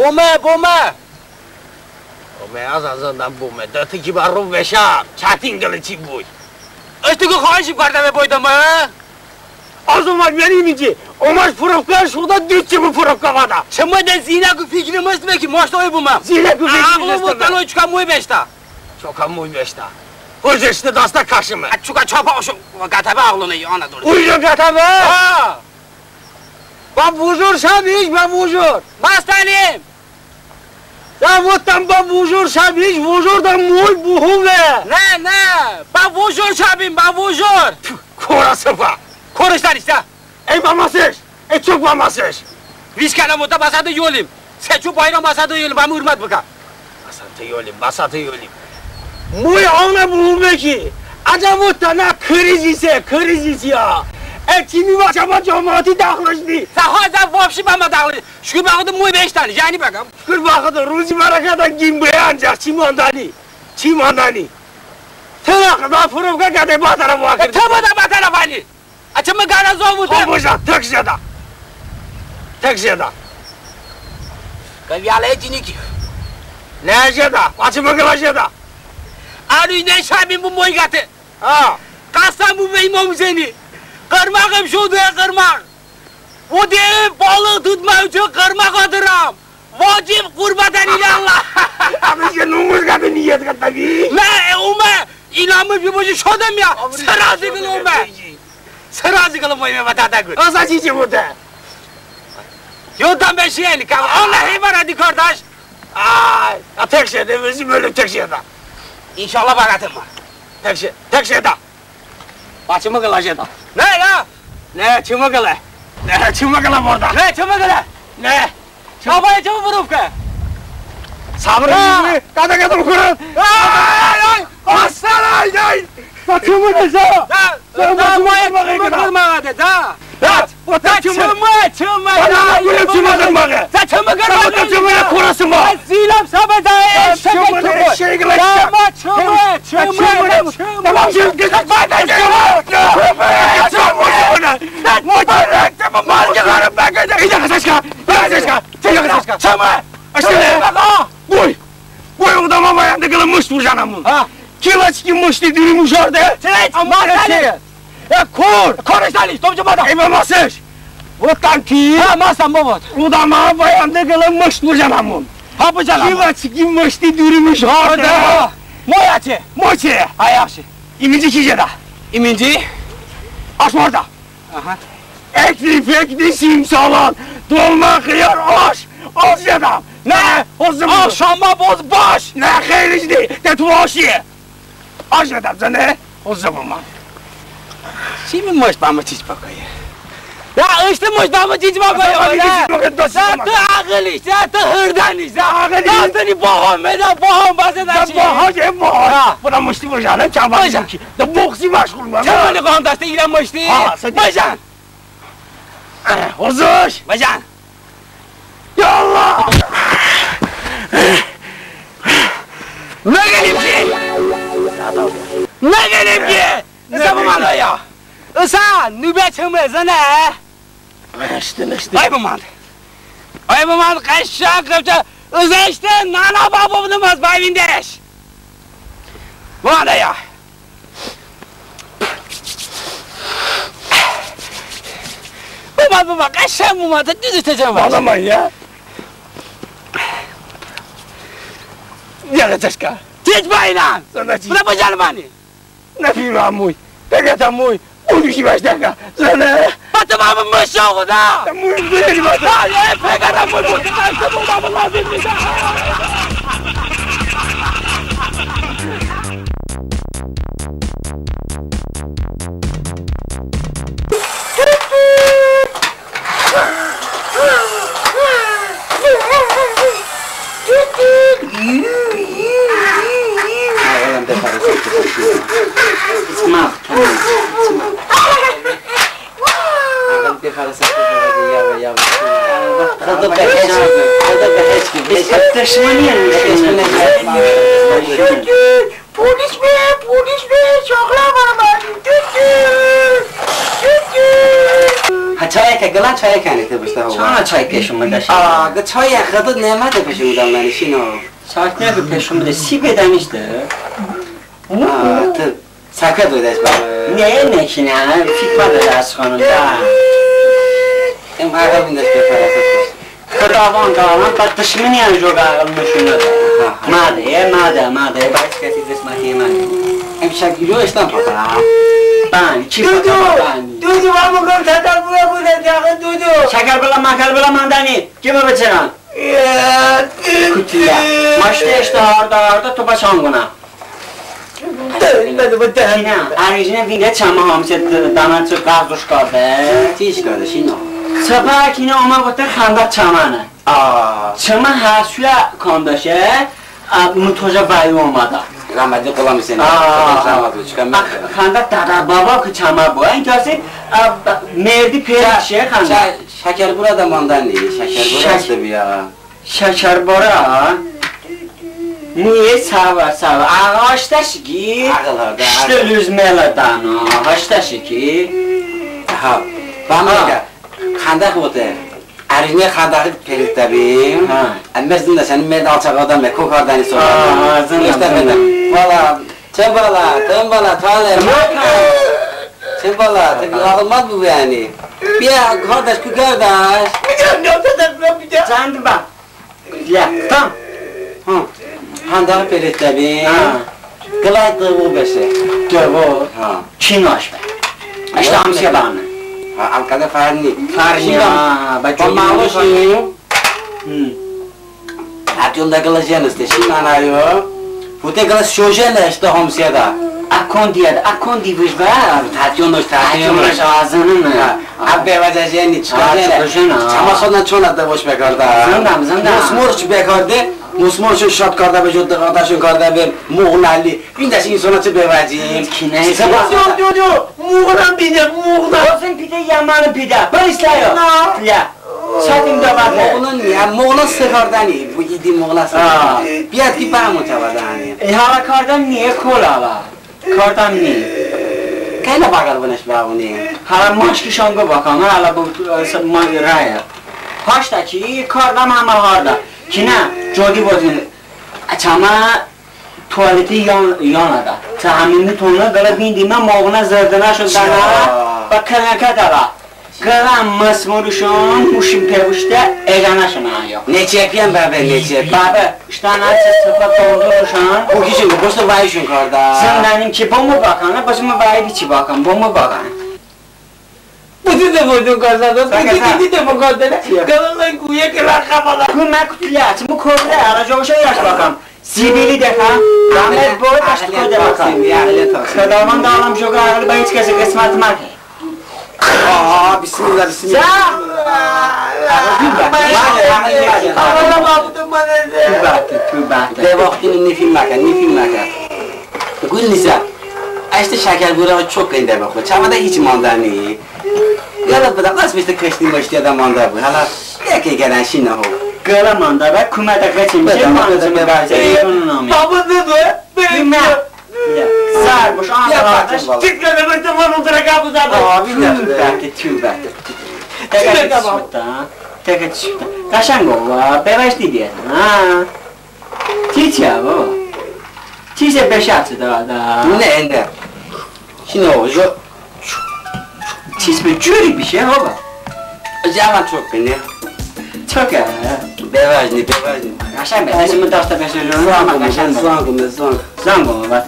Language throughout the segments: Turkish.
بومه بومه بومه از azından بومه داتی که بر رو بشم چتین قلچی بود اشتگو خواهشیم کردم بایدم ها O zaman benim için Omaş provokar şurada düz gibi provokavada. چما ده زینه کو فکر مست بکی ماشتای بومم Zile bir عقلو مطلع چکا موی بشتا Çok amuy beşta. Hırcıştı dasta kaşımı. چکا چاپا آشو قطبه عقلونه ای آنه دور Uyuyor katama. ها Ben buzur şabiş ben buzur. مستنیم Ya muhtem ben buzur şabiş buzur da muy buhum ve. نه نه با وجور شبیم با وجور Kora sıfa. کورشتن ایسته Ey mamasış. Ey çok mamasış. ویش کنم متا بسد یولیم سه چو بایرام بسد یولیم با حرمت بکن Basatı yolim basatı yolim. Muy ana buhum ki. Acaba tana kriz ise kriz ise ya. E kimi başama cemaati dağlaştı. سها از وابشی با ما Şükür bakıdım bu beş tane, yani bakalım. Şükür bakıdım, Ruzi Baraka'dan kim buraya ancak, Çimandani. Çimandani. Tırnak, ben fırıfka kadar batara bu akırdı. Tabi da batara e, fali. Açımı kana zovu da. Tomuza, tek zeda. Tek zeda. Kavyalaya ciniki. Ne zeda, açımı kana zeda. Arı ne şabim bu moykatı. Ha. Kastam bu benim omuzeni. Kırmakım şu diye kırmak o diye balık tutma için kırmak atıram. Vacip kurbadan ilallah. Abi sen umuz kadar niyet kat tabi. Ne ume inanmış bir boşu şodum ya. Sırazı kıl ume. Sırazı kıl ume vatata gül. Asa çiçi burada. Yoldan ben şey eli kal. Allah var hadi kardeş. Ay. Ya tek zeda bizim böyle tek zeda. İnşallah bakatım var. Tek zeda. Tek zeda. Başımı kılacağım. Ne ya? Ne çımı kıla? Не, чумагала морда. Не, чумагала. Не. Чабай чому бурубка? Сабры. Када када лукура. Ай, асала ай. Та чумагала. Да. Да, моя магада. Да. Da. Bu Çımı çımı. Bana böyle çımı kırmağı. Saçımı Bana kırma. da çımı kurasın mı? Zilem sabada eşek Çımı tumu. ne şey kılacak. Çama çımı çımı çımı. Tamam kızak bana çımı. Çımı çımı. Muhtemelen çımı markalarım ben kadar. Bir dakika saçka. Bir dakika saçka. Bir dakika saçka. Çımı. Aşkına. Buy. Buy o da mama yandı kılınmış bu canımın. Kilaç kimmiş de dürümüş orada. Çeç. Ama ne Ya kur. Konuştani stopçu bana. Ey mamasız. Ulan ki. Ha masam baba. O da mama bayandı kılınmış bu canımın. Ha bu canım. Kilaç kimmiş de dürümüş. Orada. Moyaçı. Moçi. Ayaşı. İminci kiceda. İminci. Orada. Aha. Ekli fekli simsalan. Dolma kıyar aş. Aş yedam. Ne? O zaman. Akşama boz baş. Ne hayırlı de tuvaşı. Aş yedam sen ne? چی می موش با ما چیز بکایه؟ نه اشته موش با ما چیز بکایه ولی که چیز بکایه دو سیز تو عقلیش نه تو هردنیش نه. عقلی. نه تو نی باهم بده باهم بازه نشی باهم یه باهم بنا مشتی بجانه چه با بزن که ده بغزی مشغول بگم چه بانه قام دسته ایرم مشتی؟ ها سدی بجن یا الله. نگلیم که. نگلیم که. Ha, Ozuş. bacan. Ya Allah. Ne gelip ki? Ne gelip ki? Sen bu malı ya. Sen nübet çömezse ne? İşte işte. Ay bu malı. Ay bu malı kaşşak kapça. Iza işte nana babamız bayvindeş. Bu malı ya. Bu malı bu malı kaşşak bu malı düz üteceğim var. Ağlaman ya. Ya çeşka. Hiç bayılan. Sana çiğ. Da bacanı da. Pek nafimamui pegatamuy unushibashtaka Vai batamama mashoghuda tamuy pegatamuy دشمنی پولیس به پولیس به شغلا برم چای که گلان چای کنی تو بسته هوا چون چای پیشم بده آه چای خدا نعمت پیشم بده من شینو. ساعت نه پیشم بده سی بدنش ده. آه تو سکه دو دست بابا. نه نه کنه فکر بده از خانم ده. این بابا بندش به فراسه روان روان تا دشمنی هم جو نشون داد ماده، ماده. مده باید کسی دسمتی مده این شکلی رو اشتم پاپا بانی چی پاپا بانی دودو ما مگم تدر بوده بوده دیگه دودو. شکر بلا مکر بلا مندنی کی ما کتیا. ماشته مشتی اشتهار دارده تو بچان کنم نه؟ ارژین وینه چما همیشه دمت چه قرضش کرده چیش کرده شینو؟ Sabah Çapakini oma botar handa çamana. Aa. Çama haşuya kondaşe, mutoja bayi olmada. Rahmetli kolam seni. Handa dada baba ki çama bu. En köse merdi perişe handa. Şeker burada mandan değil. Şeker burası bir ya. Şeker bora. Niye sava sava? Ağaçtaşı ki. Ağalarda. İşte lüzmela dana. Ağaçtaşı ki. Ha. Bana gel perit tabi Ha. Ama zinde senin med alçak adam ve kokardan sonra Aa, zinde, İstemedim Valla Çabala, tembala, tale Çabala, olmaz bu yani? Bir kardeş, bir kardeş. Bak. Ya, tam. Tabi Ha. Kılay dıvı beşe Devo. Ha. Çin aş be. İşte hamsiye. alcalde Farni. Farni, Pamalo și... Ati onda galajena ste, și nana eu. Pute galas şojena işte homsiyada. Akon diyad, akon diviş var. Tati onda işte tati onda işte azanın. Abbe vaja jeni çıkardı. Çama sonra çoğun adda boş bekardı. Zindam, zindam. Mosmor çıkardı. عثمان شد شاد کرده به جد دقاتشون کرده به مغل علی این دست این سنت ببجیم کی نه دیو دیو دیو مغلم بیده مغلم حسین بیده یمن بیده بریس لیا لیا این دوباره. مغلان نیم مغلان سفردنی بگیدی مغلان سفردنی بیاد که به متبدنی این حالا کردم نیه کل آبا کردم نیه که نه بغل بنش باونی حالا ماش کشانگو شانگو با حالا با رایه هاشتا چی کردم همه هارده ki kardan ama harda. Kine jodi bozun. Çama tuvaleti yan yanada. Tahminli tonla böyle bindiğime moğuna zırdına şu dana. Bak kalaka dala. Galan masmuruşun muşim pevuşta egana şuna yok. Ne çepiyen bebe ne çepiyen Baba, işte anası sıfat dolduruşan. Bu kişi bu boşta vayışın karda Zındanım ki bu mu bakan, başıma vay biçi bakan, bu mu bakan? Bu de vurdun kazada. Bu Sakın ha. de de bu kazada. Kalanlar kuya kırar kafalar. Kuma kutuya, çimu kovre, aracı o şey yaş bakan. Sibili defa, rahmet boy, taştı koy de bakan. Kadaman da alam şu kadar, ben hiç kese kısmet marke. Aa bismillah bismillah. De vaktini ne film bakar ne film bakar Gül Nisa işte şeker bura çok bakıyor çamada hiç mandani Yala bırak nasıl işte kışlı başlı da manda bu hala ne ki gelen şimdi o Galaman da ben kuma da kaçayım, şey manzımı vereceğim, onun namı. Babı ne de? Bilmem. Sarmış, anlamış. Tıkladı mı tamam olarak abuzada. Aa bir dakika Tübahtı, tübahtı. Teka çıktı, teka çıktı. Kaşan gova, bevaş diye. Ha. Tiçya baba. Tiçya beş atı da da. Ne ende Şimdi o چیز به جوری میشه بابا جمع چوب کنه چوکه بوزنی بوزنی قشنگ به دستمون داشته بشه زنگ قشنگ زنگ زنگ زنگ بابا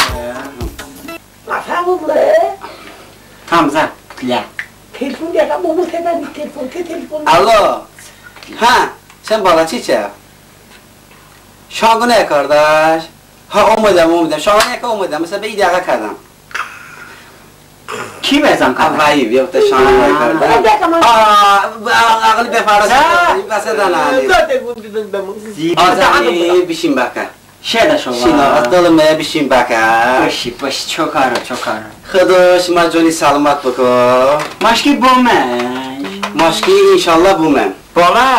مفهم بله تام زن. کلا تلفن یکم بابا تنم تلفن تلفن؟ الو ها sen bala çiçe. Şangı ne kardeş? Ha olmadı mı olmadı? Şangı ne olmadı? Mesela bir idare kadın. کی میزن کنه؟ اولی بیا تا شان های کرده آه اقلی بفرست بسه دلالی آزانی بیشیم بکن شده شما. شناخت دلمه بیشیم بکن باشی باشی. چه کاره چه کاره خداش ما جانی سلامت بکن. مشکی بومن مشکی انشالله بومن بالا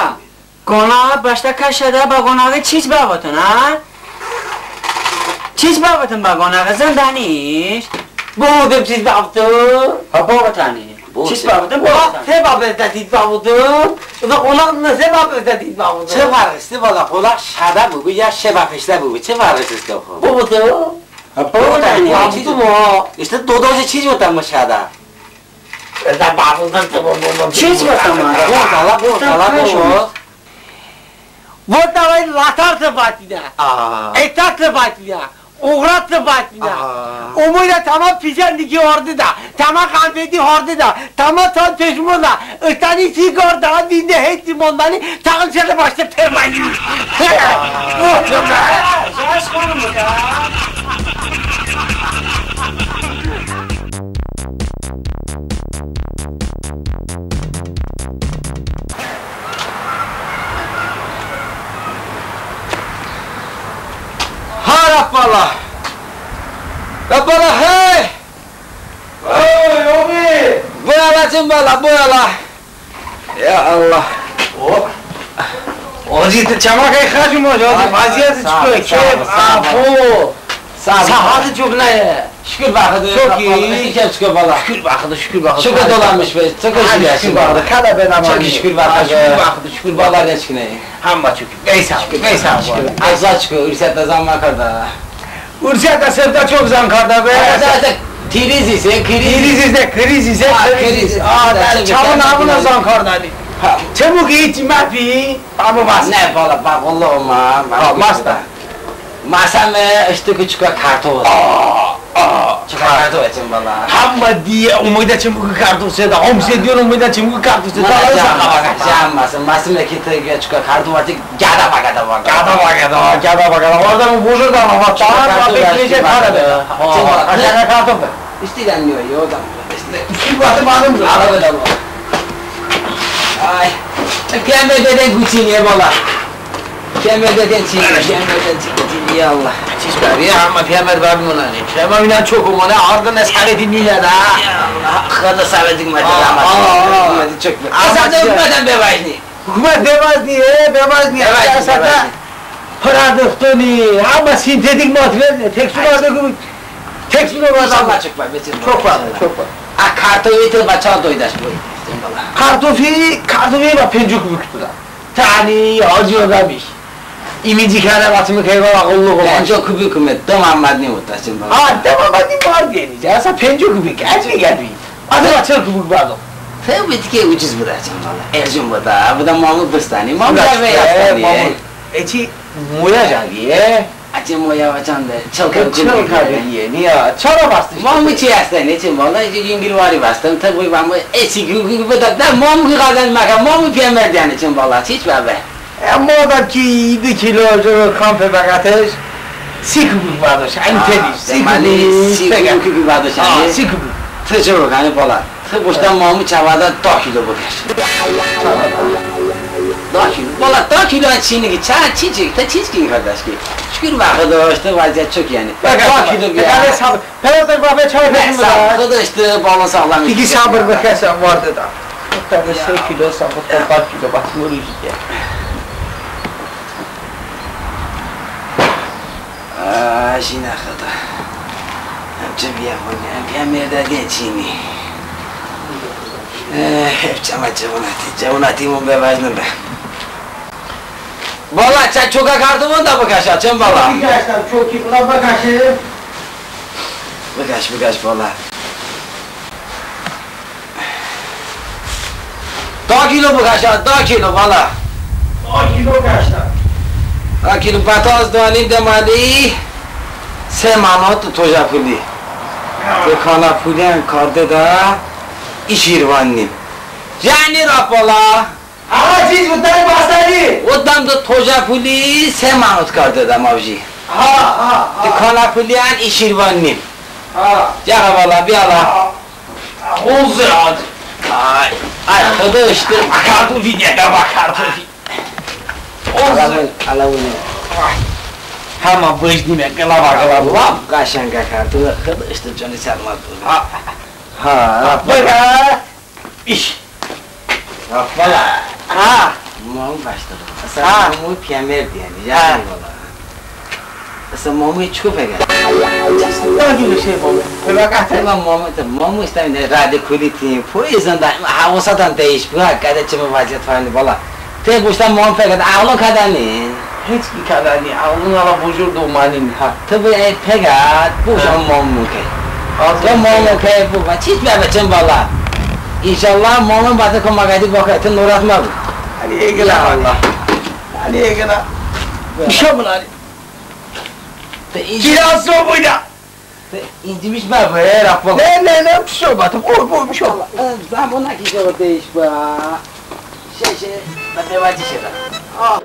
گناه باشتا کشده با گناه چیز بابتون ها؟ چیز بابتون با گناه زندانیش؟ Konağı başta kaşada ba konağı çiz babatın ha? Çiz babatın ba konağı zındaniş. Bu da siz yaptı. Ha babatani. Bu Çiz se- babıda bu. Bak sebep özdedid babudum. Ulan ona ne sebep özdedid babudum? چه فرقسته بالا پولا شده بگو یا شبه پشته بگو چه فرقسته خب Babudum. Babudum o. İşte dodozu çiz bakalım şada. Özde babudum ki babudum. Çiz bakalım. Bu kala bu kala bu. bu da vay latar tıbatına. Aa. Etat tıbatına. Uğrat tıbatına. Aa. Umuyla tamam pijandiki ordu da. Tamam kalbedi ordu da. Tamam tam teşmurla. Istani sigor da dinde hep limonları. Takıl seni başta permani. Vurdum be. Ha Rabbala. Hey. Hey Yogi! Bu yana cimbala bu yana. Ya Allah. Ozi çamak ay khajım ozi vaziyet çıkıyor. Kep afu. Sahadı çok ne? Şükür bakıdı. Çok iyi. İyi şükür bala. Şükür bakıdı şükür bakıdı. Şükür dolanmış be. Çok şükür. Şükür bakıdı. Kada ben ama. Çok şükür bakıdı. Şükür bakıdı şükür. Bala ne çıkne. Hamma şükür. Neyse neyse. Azza çıkıyor. Ürsette zaman karda. Ursiya da sevda çok zankarda be. Zaten kriz ise kriz. Kriz ise kriz ise kriz. Aa çamın tabii. amına zankarda. Çabuk git mapi. Ama bas. Ne bala bak Allah'ım ha. Ha, basta. Masa mı işte küçük karto. Aa, aa. Çıkar karto için bala. Hamma diye umuyda çabuk kartuşu da. Homse diyor umuyda çabuk kartuşu da. Janmasın, masın da kitle çıkar karto var ki gada bagada var. Gada bagada, gada bagada. Orada mı bozur da bak. Çağır bak bekleyecek para be. Aşağı kartop be. İstilen diyor ya o da. İşte. Şu batı bağlı mı? Araba da var. Ay. Kemer deden kuçiniye bala. Kemer deden çiğniye, kemer deden çiğniye Allah. Çiş ver ya ama piyamer var mı lan? Şema binen çok umma ne arda ne sarı dinliyor da. Kada sabedik madde Aa, ama. aa, aa. Hadi çok. Ama Asad da güzel. hükmeden bevazni. Hükümet demez diye, demez diye. Evet, Siyasete evet. Produktuni ama sentetik madde tekstil vardı gibi. Tekstil vardı ama. İnşallah çok var. Betim. Çok var, çok var. A karto yeter bacha doydaş bu. Bala. Kartofi, kartofi bak pencuk büktü da. Tani acıyor da bir. İmici kere batımı kayba akıllı olmaz. Ben çok kübük hükümet. Tamam madde muhtaçım bala. Ha tamam hadi var diyeceğiz. Asa pencuk büktü. Gelme gelme. Adı açıl kübük vardı. Sen bitki ucuz bırakacağım valla. Ercüm bu da. Bu da mamut bıstani. Mamut be, yaptani. Eci moya candiye. Acım o yavaşan da. Çalkan Çıl kadiye. Niye? Çara bastı. Mamut çi hastane için valla. Yingil vari bastım. Tabi mamut. Esi gibi bu da. Mamut kazan maka. Mamut piyamer diyen için valla. Hiç var be. Ama o da ki 7 kilo kampe bagateş. Sikubuk vardı. Aynı tedi. Mali si Sikubuk. kuku vardı Ha, şimdi. sikubuk. Tı çabuk hani valla. Tı boştan mamut çavada 10 kilo bakar. 10 kilo. Valla 10 kilo çiğni ki. Ça çiçek. Ta çiçek kardeş ki. Şükür bakıdı işte vaziyet çok yani. Bak 10 kilo bir Yani ya. sabır. Ben de kahve çay Ne verdim sağlıklı işte balon sağlam. İki sabır bir kesen vardı da. Bir tane şey kilo sabır, topar kilo batmıyor işte. آشی نخدا همچه بیا بیا مردادی چینی همچه جواناتی جواناتی من به وزن به بالا چه چوکا کردمون دا بکشه چم بالا بکشتم چوکی بلا بکشه بکش بکش بالا دا کیلو بکشه دا کیلو بالا دا کیلو کشتم Da kilo bu kaş da kilo valla. 10 kilo kaçta? Da kilo pataz dani demali. Se manot toja puli. Ve kana pulen kardı da işirvannim. Yani rapola. Ama siz bu tane bastayı. Odam da toja puli se manot kardı da mavji. Ha ha ha. kana pulen işirvannim. Ha. Ya valla bir ala. Ha. Olsun hadi. Ay. Arkadaşlar. Kartofi diye de bak kartofi. Olsun. Alavun, alavun. Hama kılava kılava. Ulan kaşanga kartı. Arkadaşlar canı sarmadı. Ha. Ha. Bıra. İş. Valla. Ha. Mom başladı. Ha. Sen mu piyamer diyeni. Ha. Yani valla. Essa mamãe cukup ya. Lagi lu şey baba. Bak ahtar. Tema mamãe ta mamãe está ne radio kuli ti. Poison da havasadan değiş bu hakikaten çimi vaziyet falan bala. Te bu işte mamãe pek da ağlı kadar ne? Hiç bir kadar ni. Ağlın ala bujur doğmanin ha. Tabi e pega bu ke. Az Ya ke bu va çiz be bacım bala. İnşallah mamãe batı koma gadi bakatın uğratma bu. Hadi egla Allah. Hadi egla. Şamın hadi. Te inci Kirası o buyda. te incimiş be be rapol. Ne ne ne bir şey batım. Oy boy bir şey. Zaman ki şey değiş be. Şey şey 那另外一些呢？哦。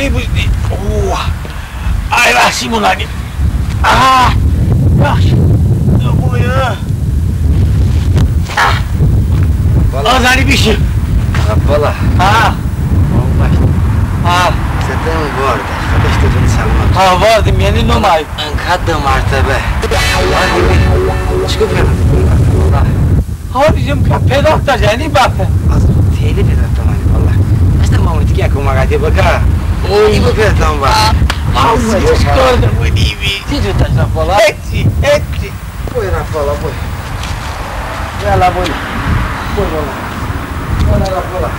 Ece bu. Oh. Ay Simon hadi. Ah. Bak. Ne bu ya? Bala. Az hani bir şey. Rappola. Ha. Vallahi. Ha. Zaten bu arada. Kardeş dediğini sanmam. Ha vardım yeni numay. Enkaddı mertebe. Allah gibi. Çıkıp yanım. Vallahi. Ha bizim pedak da yani bak. Az tehli bir adam hani valla. Basta mamut ki aku magati baka. Oy. İbukatan var. Allah hoş gördüm bu divi. Sizi taşla falan. Etçi, etçi. Koy rakola koy. Gel la boy. Koy valla. Koy rakola.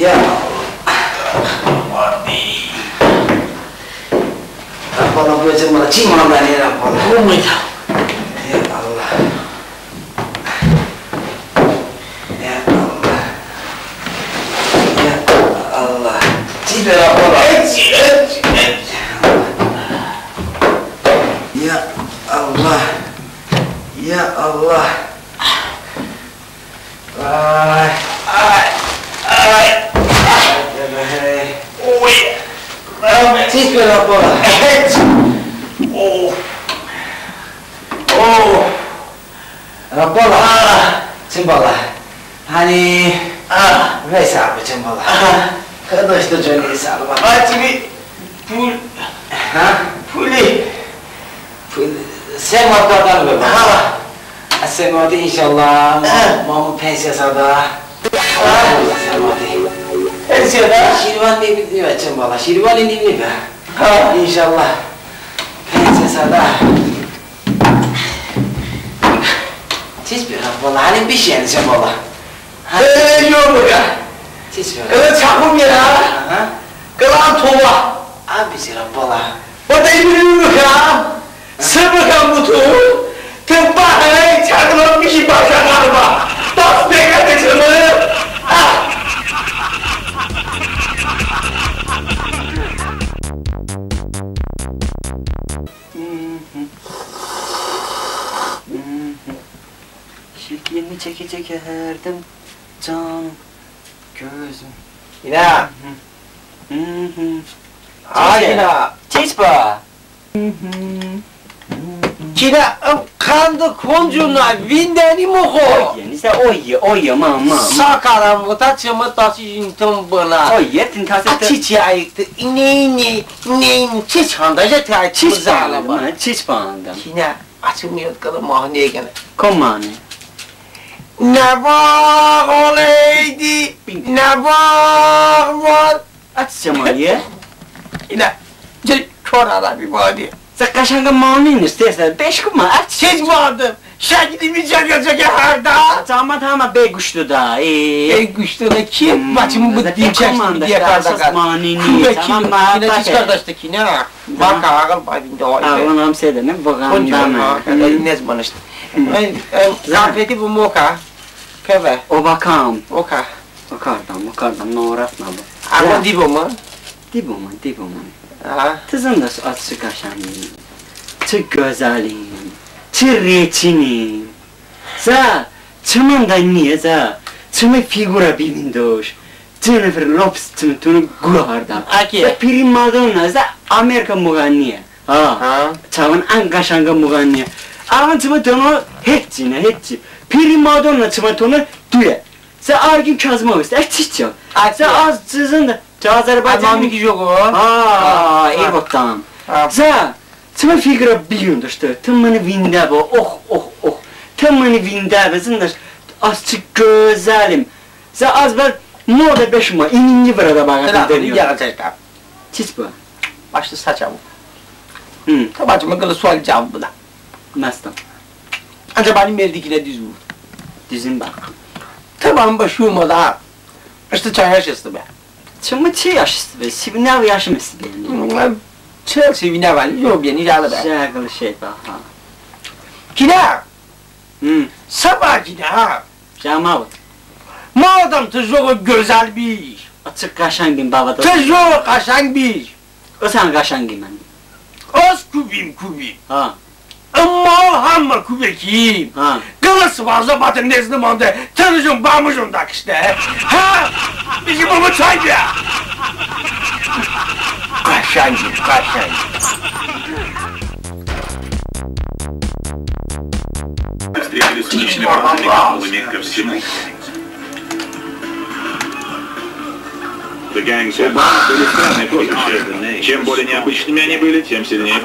Ya. Rakola boy cemara cimana ni rakola. Oh my god. de la bola. Ya Allah. Ya Allah. Ay. Ay. Ay. Ay. Uy. Tik de la bola. Evet. Oh. Oh. La bola. Timbala. Hani. Ah. Veysel abi timbala. Ah. Kardeş de canı hesabı bak. Hadi bir pul, Ha? puli. Sen ortadan mı? Ha. Sen orada inşallah. Mamu pensiyasada. Sen orada. Pensiyada. Şirvan ne bildiğim açın bala. Şirvan ne bildiğim be. Ha. İnşallah. Pensiyasada. Siz bir bala. Hani bir şey sen bala. Eee yok ya. Siz bir. Evet çakım ya. Ha? Kılan tova. Abi sen bala. Orada ibirin bakam. Sıvıkan butu. Tıbba hey çakılan bir şey başa kalma. Pekate çımı. Ah. Şeklini çeke çeke herdim can gözüm. Yine. Hı hı. Ha yine. Çeçba. Yine kandı koncuğuna vindeni mi ho? Oye, oye oye mama. Sakaram vata çımı taşı yintum buna. Oye tin A kasete. çiçeği ayıktı. İneğini, ineğini çiç handaca te çiç Çiçba. zağlama. Bana. Yine açılmıyor kalı mahneye gene. Komane. Ne var olaydı, ne var var. Aç cemaye. Yine cel kör ara bir badi. Sen kaşanga mani istersen beş kuma aç. Siz vardı. Şeklimi çekecek her da. Tamam tamam be güçlü da. Ee. En güçlü de kim? Hmm, Maçımı bu komanda diye asas kar. manini, tamam mı? Yine he. kardeşteki ne? Bak ağır bayında o. Ağlam sedene Koncu bagandana. ha, ne zaman işte. Ben zafiyeti bu moka. Keve, O bakam. oka. Bakardım, bakardım. Ne uğraşma bu. Ama dibo mu? Dibu mu, dibu mu? Ha. Tızın da açık kaşanım. Çık güzelim. Çık reçinim. Za, çımın da niye za? Çımı figura bilindoş. Jennifer Lopez çımı tunu guarda. Aki. Za piri Madonna za Amerika muganiye. Ha. Ha. Çavun an kaşanga muganiye. Ağın çımı tunu hepsine hepsi. Piri Madonna çımı tunu duye. Za argin kazma üstü. Çiçek. Aki. Za az çizin de. Azerbaycan Adam bir yok o. Ah, i bottam. Ha. Za, цма фигра билюнда что, ты мани виндабо, ох, ох, ох. Ты mani vindabо, знаешь, azıcık güzelim. Za az ben moda beşma, ininci burada bana Tela, deniyor. ya çeşka. Çiz bu. Başta saçam. Hı, Tabacıma kılı sual cevabı da. nasıl? Ancak benim verdikine düz vur. Dizin bak. Tamam başıma da. İşte çay yaşasın be. Çama çi yaşısı be, sivinav yaşımısı be. Chelsea vine var. Yok beni ilalı be. Şakıl şey bak ha. Kine. Hı, Sabah kine ha. şama bu. Madem tızığı güzel bir iş. Açık kaşangin babada. Tızığı kaşan bir iş. O sen kaşangin ben. Az kubim kubi. Ha, Ama hamma kubi kim? ha. Kılıç fazla batın nezli manda. Tanıcım bağımıcım da işte. Ha? Bizim bu çay ya. Kaşancı, kaşancı. встретились с личными готовыми ко всему. The gangs had были странные прозвища. Чем более необычными они были, тем сильнее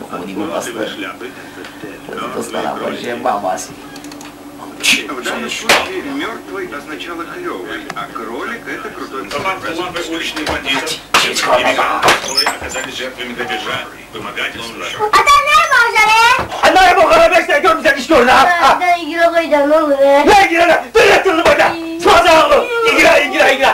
уходил на Это стала вообще бабаси. В данном случае мертвый означало клевый, а кролик это крутой Лапы уличные бандиты. Которые оказались жертвами грабежа, вымогательства. Анарму Карабеш'te görmüşler istiyor ha. Ben да? koydum oğlum. Ne ilgili? Dur yatırdı bana. Sazağlı. İlgili ilgili ilgili.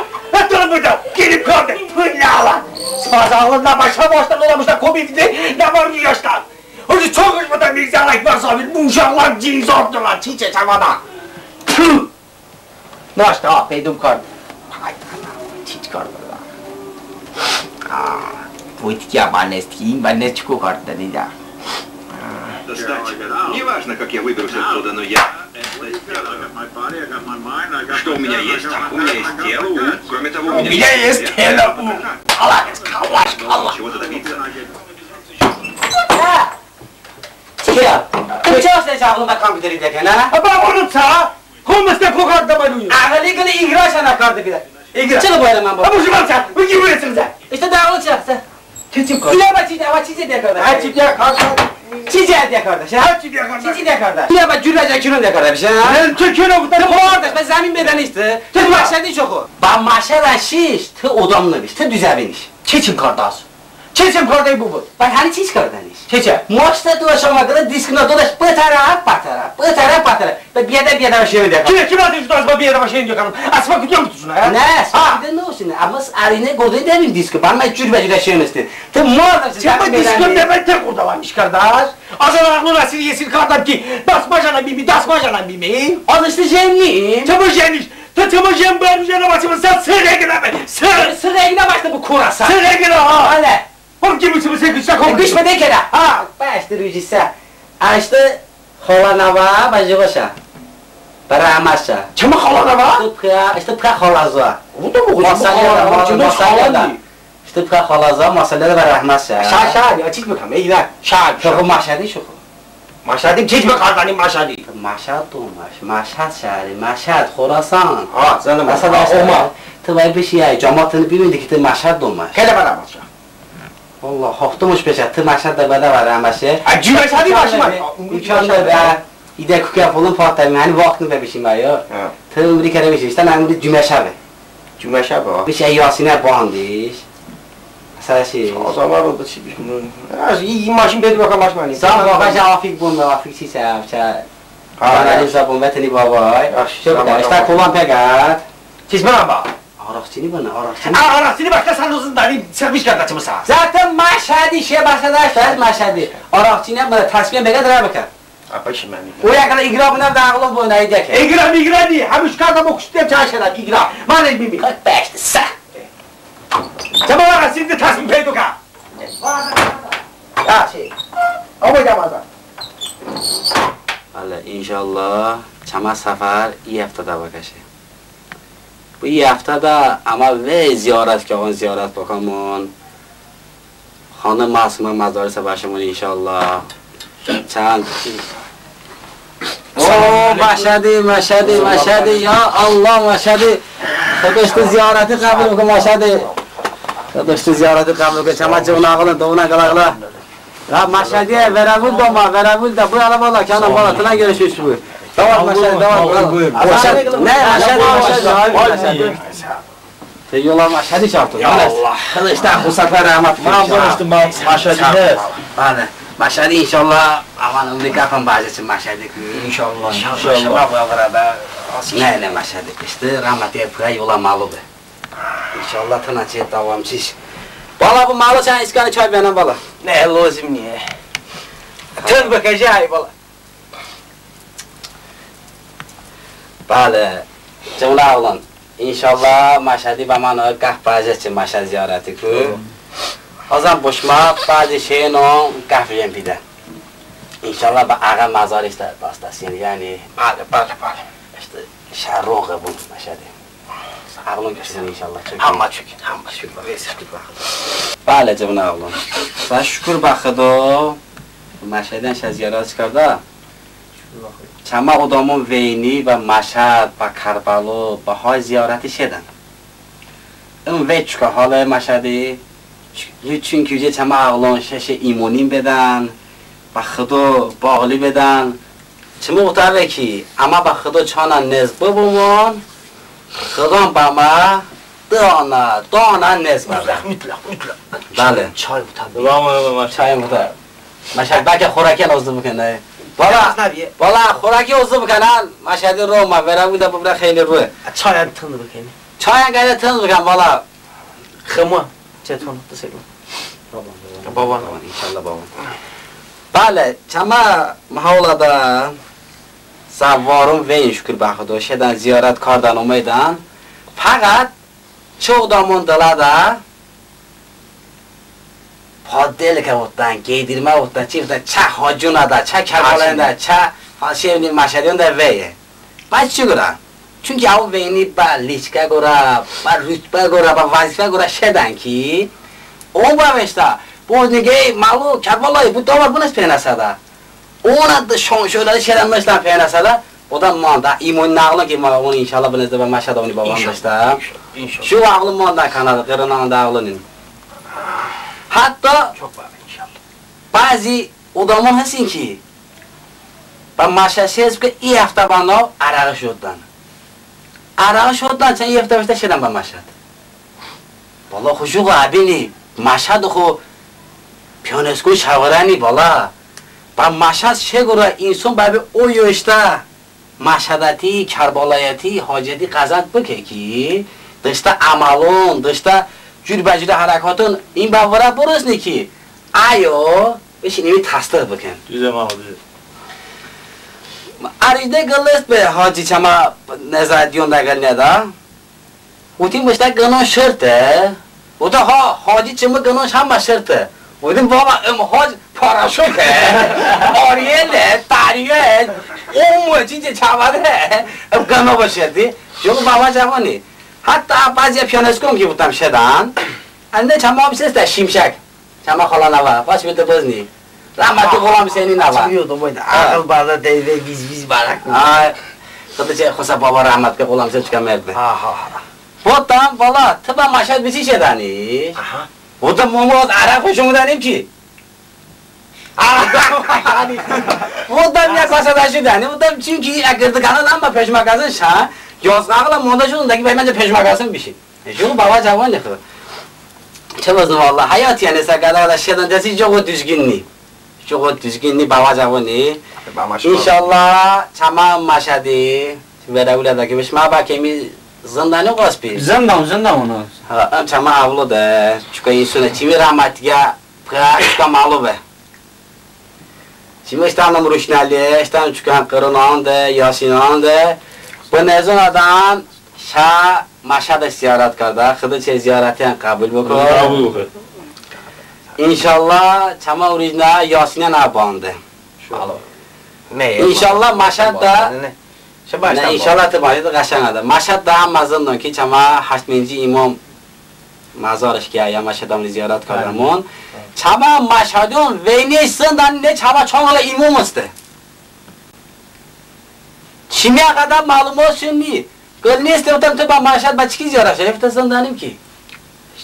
pazarlığında başa başta dolamışlar komedide ne var mı yaşlar? Hadi çok hoşmadan bir zalak var sabit bu uşaklar cinzordular çiçek havada. Tüh! Naşta affedim kardı. Ay çiç kardı da. Aa, ah, bu etki yapan eskiyin ben ne çıkıyor kardı dedi ya. эта стачка. Неважно, как я выберусь оттуда, но я это сделаю. Что у меня есть? У меня есть тело, ум. Кроме того, у меня, у меня есть тело, Аллах, Чего-то добиться. Тихо. Ты чего с этим на компьютере дядя, на? А бабушка, ца? Хомсте покрыт да болю. А галигали игра шана карты пида. Игра. Чего бояла мама? А бабушка, ца. Уйди, уйди, ца. Что да, улица, ца. Bile bak çiğde ama çiğde de kardeş Ha çiftliğe kalk. Çiğde de kardeş ha çiftliğe kalk. Çiğde de kardeş bak cürece kürün de kardeş Ben Türkiye'ne bu tarafa. kardeş ben zemin beden işte Te mahşedi çoku Ben mahşeden şiş Te odamlı biş Te düzeviniş Keçim kardeş. Keçim kardeş bu bu. Bak hani çiz kardeş Keçe. Maçta dolaşama kadar diskine dolaş bu bu bu taraf bu taraf Ve bir yerde bir yerde şey de Kime kime atıyorsun asma bir yere başlayın diyor kanım. Asma gidiyor musun ha? Ne? De ne olsun? Ama arine godu derim diski. Ben ben cür becüre şey istedim. Te muhabbet Sen bu diskon demek tek orada varmış kardeş. Azan aklına nasıl yesin kardeş ki. Das bacana bimi, das bacana bimi. Alıştı cemliyim. Temujeniş. Te temujeni bu emjene başımı sen sığır egine be. Sığır. Sıraya Porque você, você que está com... Bicho, mas que era? Ah, pastor, eu disse, esta rola nava, mas eu برای امشه چه ما خالا نوا؟ اشتب که خالا زا و تو مگوی مساله خالا نوا چه ما خالا نی اشتب که خالا زا مسئله ده برای احمشه شا شا یا چیز بکم ایده شا شا خب مشهدی شو خب مشهدی چیز بکردنی مشهدی مشهد تو مش مشهد شهری مشهد خراسان آه زنم اصلا اوما تو باید بشی ای جماعتی بیرونی که تو مشهد دومش که ده برای beshi tu Mashhad da bada var amashi. Ha cümeşadi başıma. İmkan da ve ide kuka pulun fatam yani vaqtni be beshi mayo. Ha. Tu umri kare beshi işte ben umri cümeshabe. Cümeşa bu. Beshi ay yasine bandish. Asad şey. O zaman o da çiz bunu. Ha iyi maşin bedi bakalım maşmani. Sam vaqash afik bun ve afik savcha. Ha. Bana zabun vetini babay. Şu tamam, işte kullan pegat. Çiz bana bak. آرخشی نی بنا آرخشی نی باشه سال دوست داری سر بیش کرد چه مسافر زات ماشادی شه باشه داری شهر ماشادی آرخشی نی بنا تاسیم بگه در آب کرد آپش مانی اوه اگر اگر آب نداشته اغلب بودن ایجاد کرد اگر آب اگر نی همش کار دم خوشتی چه اشکال اگر آب من این بیمی خب پشت سه. چه مال آرخشی نی تاسیم پیدا کرد آره آبی جامعه الله انشالله چه مسافر یه افتاده باشه و اما ಹಫ್ತಾದ زیارت که ಕವನ್ زیارت بکنمون. خانه معصومه مدارس باشمون انشاءالله. چند؟ او مشهدی مشهدی مشهدی. یا الله مشهدی. خودشت زیارتی قبل بکن مشهدی. خودشت زیارتی قبل بکن چما جو نقل دو نقل اقلا مشهدی ورمول دو ما ورمول دو بوی علا بالا کنم بالا تنه گرشوش بوی Tamam maşhadi tamam. Maşhadi ne maşhadi. Te yola maşhadi çarptı. Ya Allah. Kılıçtan bu sefer rahmet. Ben konuştum ben maşadine. Bana. Maşhadi inşallah aman umri kafam bazısı maşhadi. İnşallah. İnşallah bu arada. Ne ne maşhadi. İşte rahmet yapıya yola malı be. İnşallah tınacı davamsız. Bala bu malı sen iskanı çay bana bala. Ne lazım niye? Tın bakacağım bala. Bəli, cümlə olun. İnşallah Maşədi Bamanı qəhbəcəçi Maşə ziyarəti ki, Hazan boşma bazı şeyin o qəhvə bidə. İnşallah bu ağa mazarı işte bastasın yani. Bəli, bəli, bəli. İşte şərruq bu Maşədi. Ağlın gəlsin inşallah. Hamma çükün, hamma şükür. Şükür baxdı. Bəli, cümlə olun. Və şükür baxdı. Maşədən şəziyarə çıxardı. çıkardı. چما ادامون وینی و مشهد و کربلا و های زیارتی شدن اون وچ که حال مشهدی چون که چما اغلان شش ایمونین بدن و خدا باغلی بدن چه محتوه کی اما با خدا چانا نزبه بمون خدا با ما دانا دانا نزبه Mutlak mutlak mutlak. بله Çay bu tabii. Devam بالا بالا خوراکی اوزو بکنن مشهدی رو ما برم بوده ببره خیلی روی چای هم تند بکنی چای هم گایده تند بکن بالا خمو چطور دسته بابا بابا انشالله بابا بله چما محاوله دا سوارم وین شکر باخدو شدن زیارت کردن اومیدن فقط چه دامون دلاده دا Paddel که بودن گیدیرمه بودن چی بودن چه حاجونه ده چه کربالین ده چه شیرنی مشهدیون ده ویه بعد چی گرن چون که او وینی با لیچکه گره با رتبه گره با وظیفه گره شدن کی اون با بشتا بود نگه مالو کربالای بود داور بونس پینسه ده اون da şon şöyle şerenmişler peynasada. O da manda imun nağlı ki ma onu inşallah benizde ben maşada onu babam da İnşallah. Şu ağlı manda kanadı kırınan da ağlının. حتی çok بعضی ادامان هستین که با مشهسی هست که این هفته بنا عرق شدن عرق شدن چند یه هفته بیشتر شدن به مشهد بالا خوشوق عبینی مشهد خو پیانسکو شورانی بالا. با مشهد چه گروه انسان به او یوشته. مشهدتی کربالایتی حاجتی قزد بکه که داشته عملون داشته جوری به حرکاتون این بواره برس نیکی. آیا بشی اینوی تصدیق بکن. دیده ما عریده گلست به حاجی چما نزادیون دیون نگل ندا. و تیم بشتا گنو شرطه. و تا ها حاجی چما گنوش هم شرطه. و دیم بابا ام حاج پاراشوکه. آریله تاریه اون موجی چه ام گنو بشردی چون بابا چمانی حتی بعضی پیانسکون که بودم شدن. انده چما هم در شیمشک. چما خالا نوا باش بیده بزنی. رحمت غلام سینی نوا چمیو دو باید عقل بعدا دیده گیز گیز برک خدا چه خوصا بابا رحمت که غلام حسین چکا مرد به بودم والا تو با مشهد بسی شدنی؟ بودم ممراد عرق خوشم دنیم چی؟ بودم یک خوصا دنیم بودم چیم که اگردگانه اما پیشمکازش ها؟ Yozgağla montajındaki bence peşmakasın bir şey. E şunu baba cavan ne kılı. Çabazım valla hayat yani sakada da şedan desi çok düzgünni. Çok düzgünni baba cavanı. İnşallah çama maşadi. Vera ula da gibi şma ba kemi zindani qaspi. Zindam zindam onu. Ha am çama avlu da. Çünkü insana çimi rahmatiga praşka malu be. Çimi istanım ruşnali, istanım çıkan kırınan da, yasinan da. و نیزون آدم شا مشهد زیارت کرده. خدا چه زیارتی هم قبول بکن انشالله چما اوریجنه یاسینه نبانده. انشالله مشهد ده نه انشالله تباید قشنگ ده. مشهد ده هم مزندن که چما هشتمنجی امام مزارش که یا مشهدم زیارت کردمون چما مشهدون وینیستن دن نه چما چانگل امام استه چیمیا قدر معلومات شنی گل نیست گفتم تو با مشهد با چی زیارت شد افت زندانیم کی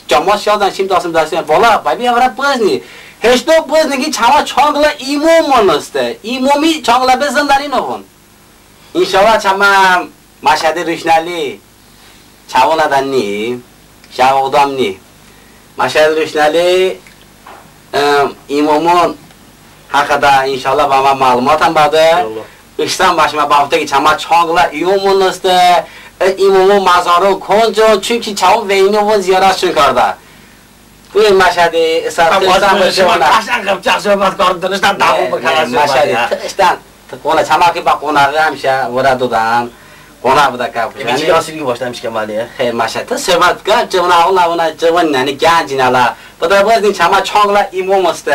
جماعت شادن شیم داستم داستم والا بابی اورا بزنی هیچ دو بزنی که چما چونگل امام است امامی چونگل به زندانی نهون İnşallah çama maşadi rüşnali çavuladan ni şavudam ni maşadi rüşnali imamın hakkında inşallah bana malumat hem badı یکسان باش بافتگی چما چاقلا ایمون نست ایمون مزارو کنچ و چون کی چاو وینو و زیارت شو کرده. کوی مشهدی سر تیم سر مشهدی. آشن کم چاق شو باز کرد دنیست مشهدی. استان تو کن چما کی با کن آدم شه وارد دودان. کن آب دکاب. یه چیزی که باشتم خیر مشهد. تو سر مات کن چون آن لونا ونا نه نی گان جی پدر بزرگی چما چاقلا ایمون نست.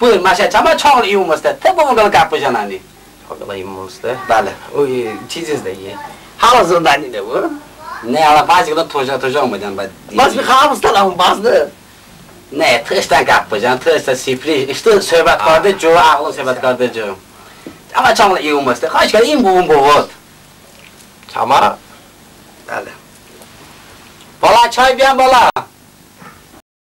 پول ماشین چما چهار یوم است. تب و مگل کپوزانانی. خدای موسته بله او چیز دیگه حالا زندانی دیده بود نه حالا بعضی که توجه توجه اومدن بعد باز می‌خوام سلام باز نه نه ترشتن گپ بجن ترشتن سیپری اشتو صحبت کرده جو عقل صحبت کرده جو اما چمال ای اومسته خواهش کرد این بوم بود چما بله بالا چای بیان بالا